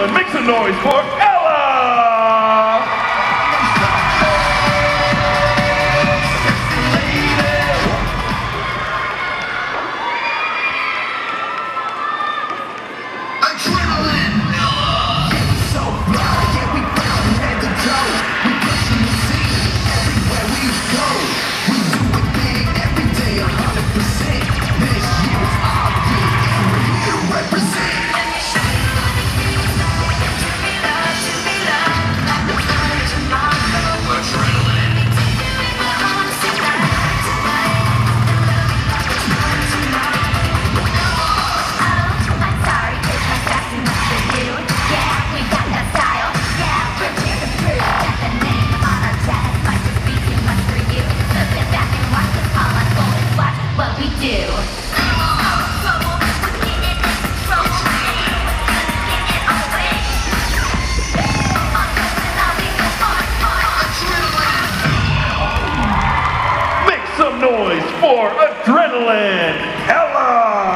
Maryland. Make some noise for. noise for Adrenaline Hella!